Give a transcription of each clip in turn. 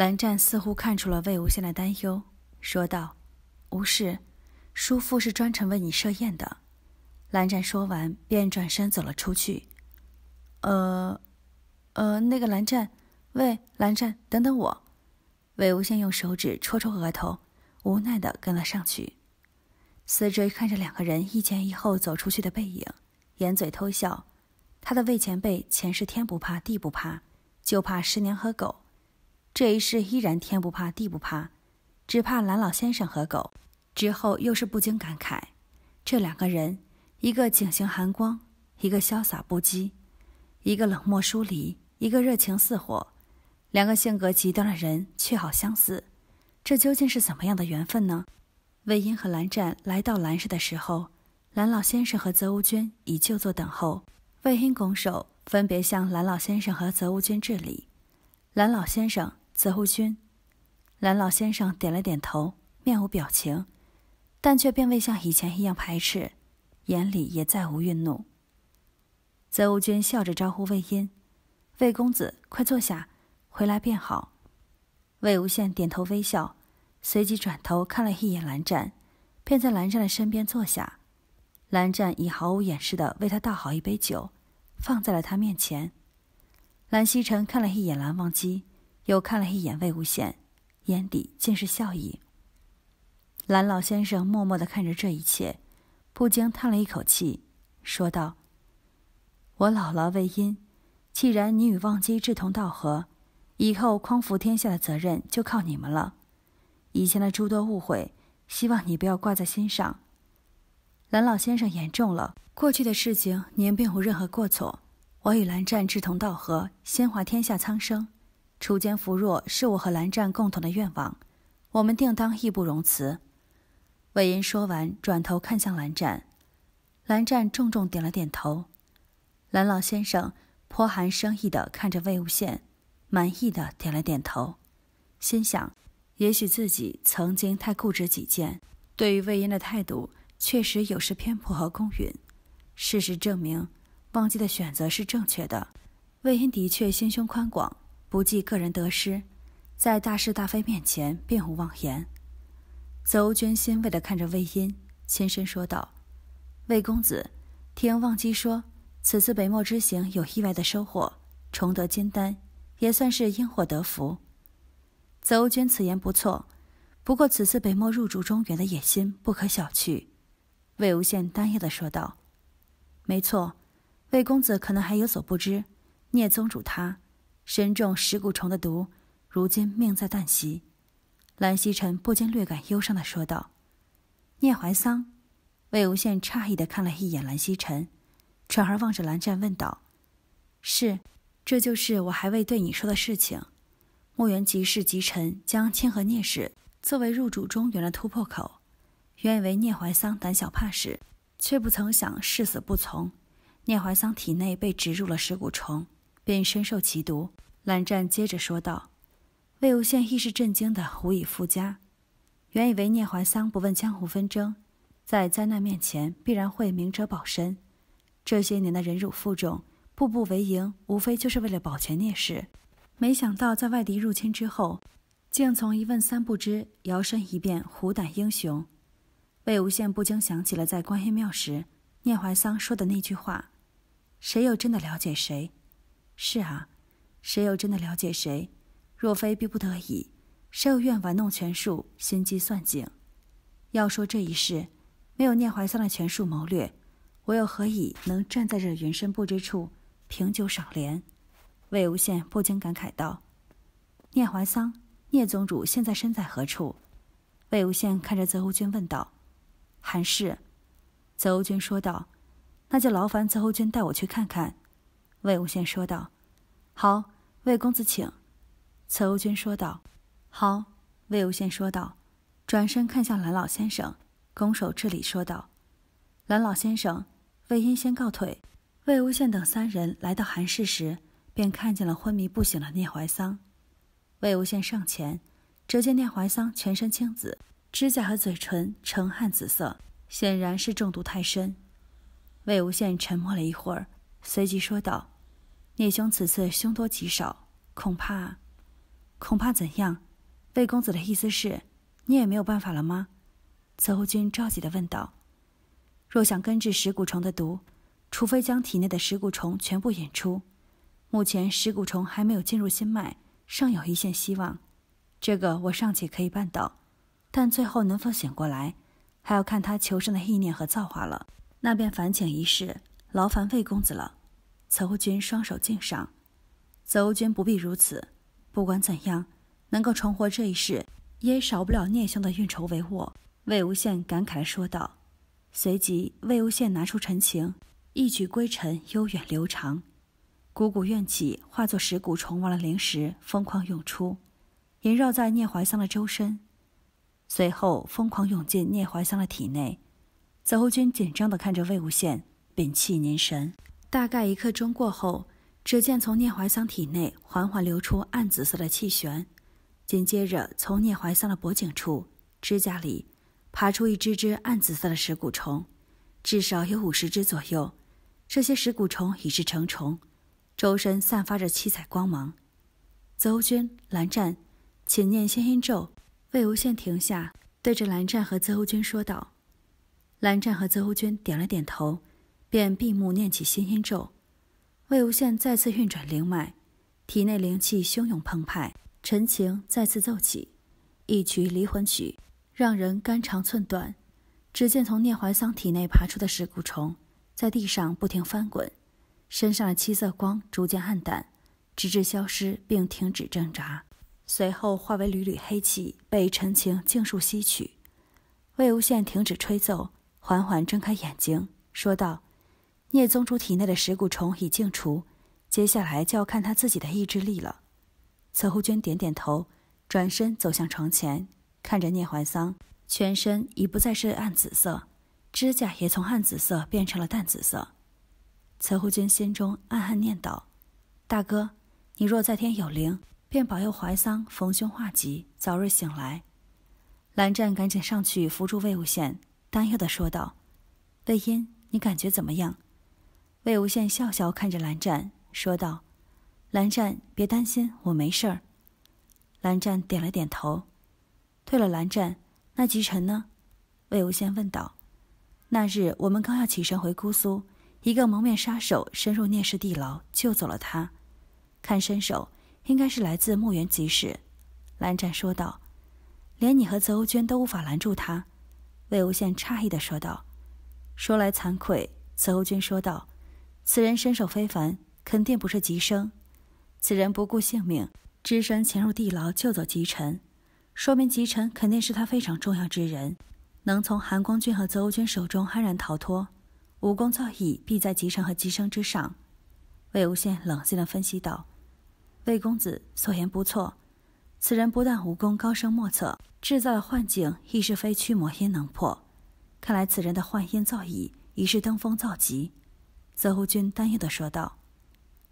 蓝湛似乎看出了魏无羡的担忧，说道：“无事，叔父是专程为你设宴的。”蓝湛说完，便转身走了出去。呃，呃，那个蓝湛，喂，蓝湛，等等我！魏无羡用手指戳戳额头，无奈的跟了上去。思追看着两个人一前一后走出去的背影，掩嘴偷笑。他的魏前辈前世天不怕地不怕，就怕师娘和狗；这一世依然天不怕地不怕，只怕蓝老先生和狗。之后又是不禁感慨：这两个人。一个景行寒光，一个潇洒不羁，一个冷漠疏离，一个热情似火，两个性格极端的人却好相似，这究竟是怎么样的缘分呢？魏婴和蓝湛来到蓝氏的时候，蓝老先生和泽无君已就坐等候。魏婴拱手，分别向蓝老先生和泽无君致礼。蓝老先生，泽无君。蓝老先生点了点头，面无表情，但却并未像以前一样排斥。眼里也再无愠怒。泽无君笑着招呼魏婴：“魏公子，快坐下，回来便好。”魏无羡点头微笑，随即转头看了一眼蓝湛，便在蓝湛的身边坐下。蓝湛已毫无掩饰地为他倒好一杯酒，放在了他面前。蓝曦臣看了一眼蓝忘机，又看了一眼魏无羡，眼底尽是笑意。蓝老先生默默地看着这一切。不禁叹了一口气，说道：“我姥姥，魏婴。既然你与忘机志同道合，以后匡扶天下的责任就靠你们了。以前的诸多误会，希望你不要挂在心上。蓝老先生言重了，过去的事情您并无任何过错。我与蓝湛志同道合，先华天下苍生，锄奸扶弱是我和蓝湛共同的愿望，我们定当义不容辞。”魏婴说完，转头看向蓝湛，蓝湛重重点了点头。蓝老先生颇含生意的看着魏无羡，满意的点了点头，心想：也许自己曾经太固执己见，对于魏婴的态度确实有失偏颇和公允。事实证明，忘记的选择是正确的。魏婴的确心胸宽广，不计个人得失，在大是大非面前并无妄言。泽无君欣慰地看着魏婴，轻声说道：“魏公子，听忘机说，此次北漠之行有意外的收获，重得金丹，也算是因祸得福。”泽无君此言不错，不过此次北漠入主中原的野心不可小觑。”魏无羡担忧地说道：“没错，魏公子可能还有所不知，聂宗主他身中石骨虫的毒，如今命在旦夕。”蓝曦臣不禁略感忧伤的说道：“聂怀桑。”魏无羡诧异的看了一眼蓝曦臣，转而望着蓝湛问道：“是，这就是我还未对你说的事情。莫元吉氏吉臣将清河聂氏作为入主中原的突破口，原以为聂怀桑胆小怕事，却不曾想誓死不从。聂怀桑体内被植入了尸骨虫，便深受其毒。”蓝湛接着说道。魏无羡亦是震惊的无以复加，原以为聂怀桑不问江湖纷争，在灾难面前必然会明哲保身。这些年的忍辱负重、步步为营，无非就是为了保全聂氏。没想到在外敌入侵之后，竟从一问三不知摇身一变虎胆英雄。魏无羡不禁想起了在观音庙时聂怀桑说的那句话：“谁又真的了解谁？”是啊，谁又真的了解谁？若非逼不得已，谁又愿玩弄权术、心机算计？要说这一世没有聂怀桑的权术谋略，我又何以能站在这云深不知处品酒赏莲？魏无羡不禁感慨道：“聂怀桑，聂宗主现在身在何处？”魏无羡看着泽无君问道：“韩氏。”泽无君说道：“那就劳烦泽无君带我去看看。”魏无羡说道：“好，魏公子请。”泽无君说道：“好。”魏无羡说道，转身看向蓝老先生，拱手致礼说道：“蓝老先生，魏婴先告退。”魏无羡等三人来到韩氏时，便看见了昏迷不醒的聂怀桑。魏无羡上前，只见聂怀桑全身青紫，指甲和嘴唇呈汗紫色，显然是中毒太深。魏无羡沉默了一会儿，随即说道：“聂兄此次凶多吉少，恐怕……”恐怕怎样？魏公子的意思是，你也没有办法了吗？泽侯君着急的问道。若想根治食蛊虫的毒，除非将体内的食蛊虫全部引出。目前食蛊虫还没有进入心脉，尚有一线希望。这个我尚且可以办到，但最后能否醒过来，还要看他求生的意念和造化了。那便烦请一事，劳烦魏公子了。泽侯君双手敬上。泽侯君不必如此。不管怎样，能够重活这一世，也少不了聂兄的运筹帷幄。魏无羡感慨地说道。随即，魏无羡拿出陈情，一举归尘，悠远流长。股股怨气化作石骨虫往了灵石，疯狂涌出，萦绕在聂怀桑的周身，随后疯狂涌进聂怀桑的体内。泽侯君紧张地看着魏无羡，屏气凝神。大概一刻钟过后，只见从聂怀桑体内缓缓流出暗紫色的气旋，紧接着从聂怀桑的脖颈处、指甲里。爬出一只只暗紫色的食蛊虫，至少有五十只左右。这些食蛊虫已是成虫，周身散发着七彩光芒。泽欧君、蓝湛，请念仙音咒。魏无羡停下，对着蓝湛和泽欧君说道。蓝湛和泽欧君点了点头，便闭目念起心音咒。魏无羡再次运转灵脉，体内灵气汹涌澎湃，陈情再次奏起，一曲离魂曲。让人肝肠寸断。只见从聂怀桑体内爬出的食蛊虫，在地上不停翻滚，身上的七色光逐渐暗淡，直至消失并停止挣扎，随后化为缕缕黑气，被陈情尽数吸取。魏无羡停止吹奏，缓缓睁开眼睛，说道：“聂宗主体内的食蛊虫已净除，接下来就要看他自己的意志力了。”侧胡娟点点头，转身走向床前。看着聂怀桑，全身已不再是暗紫色，指甲也从暗紫色变成了淡紫色。慈护君心中暗暗念叨：“大哥，你若在天有灵，便保佑怀桑逢凶化吉，早日醒来。”蓝湛赶紧上去扶住魏无羡，担忧的说道：“魏婴，你感觉怎么样？”魏无羡笑笑看着蓝湛，说道：“蓝湛，别担心，我没事儿。”蓝湛点了点头。退了蓝湛，那吉臣呢？魏无羡问道。那日我们刚要起身回姑苏，一个蒙面杀手深入聂氏地牢，救走了他。看身手，应该是来自墓园集市。蓝湛说道。连你和泽欧娟都无法拦住他。魏无羡诧异的说道。说来惭愧，泽欧娟说道。此人身手非凡，肯定不是吉生。此人不顾性命，只身潜入地牢，救走吉臣。说明吉臣肯定是他非常重要之人，能从韩光君和泽欧君手中安然逃脱，武功造诣必在吉臣和吉生之上。魏无羡冷静地分析道：“魏公子所言不错，此人不但武功高深莫测，制造的幻境亦是非驱魔音能破。看来此人的幻音造诣已是登峰造极。”泽侯君担忧地说道。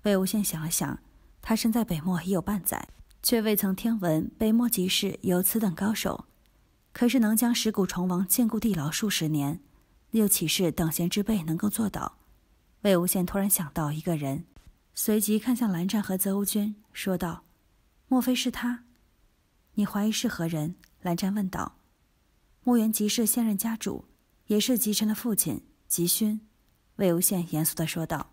魏无羡想了想，他身在北漠已有半载。却未曾听闻北漠集市有此等高手，可是能将石骨虫王禁锢地牢数十年，又岂是等闲之辈能够做到？魏无羡突然想到一个人，随即看向蓝湛和泽乌君，说道：“莫非是他？你怀疑是何人？”蓝湛问道。“牧原集市现任家主，也是吉臣的父亲吉勋。”魏无羡严肃地说道。